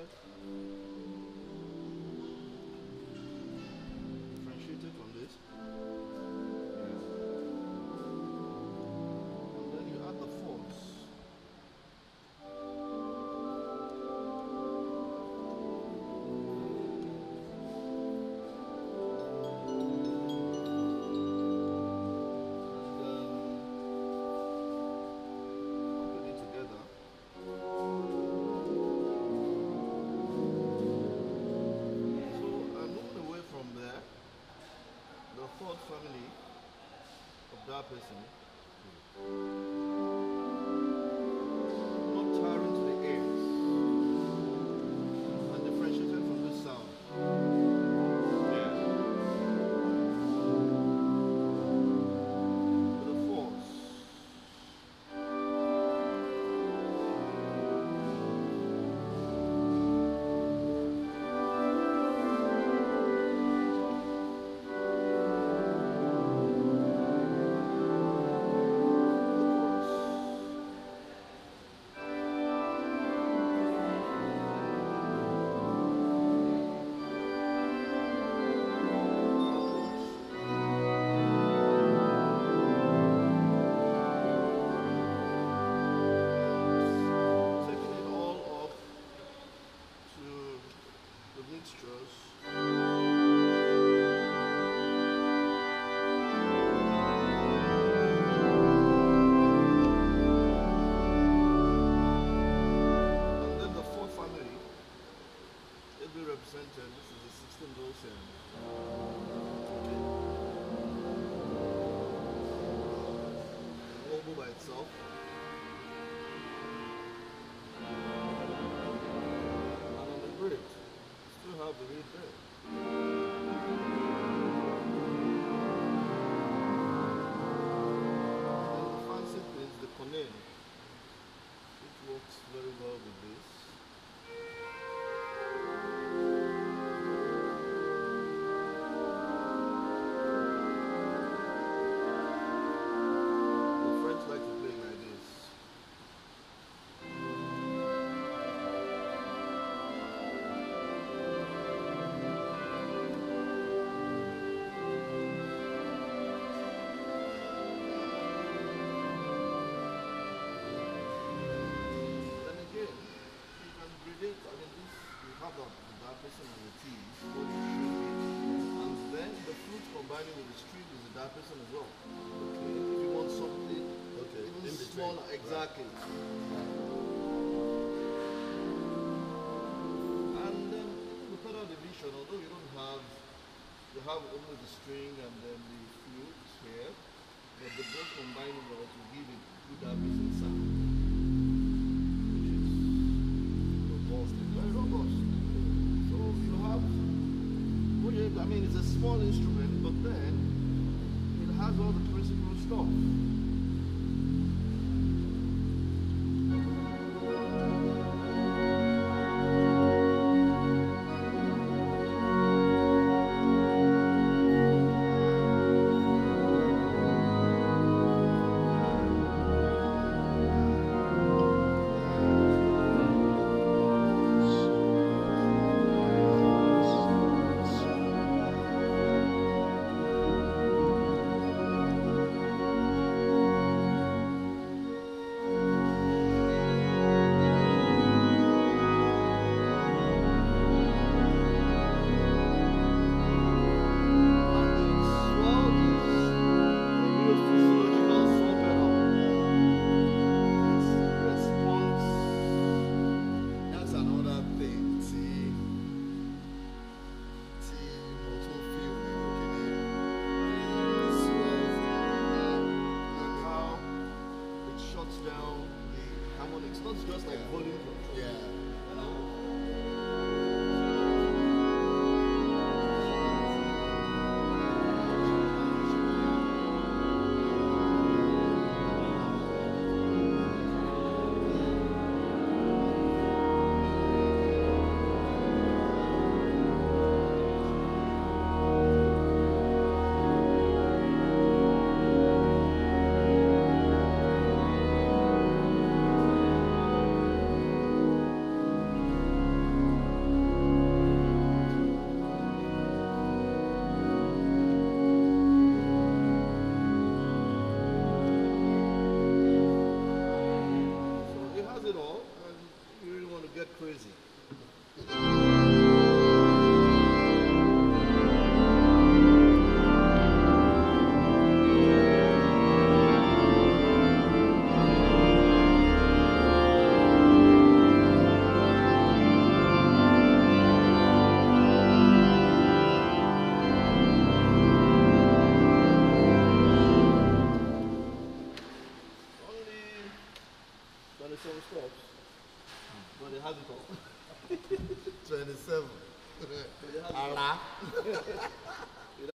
differentiated. 그랬으니 itself. Uh, and on the Great, still have the reed there. The which works very well with this. Person and the teas, what you should be. And then the flute combining with the string is the dark person as well. Okay. If you want something Okay, even in between. smaller, exactly. And then the pedal division, although you don't have, you have only the string and then the flute here, but the both combining well to give principal stuff. Not just like volume control. yeah. 27 stops. But it has it all. 27. But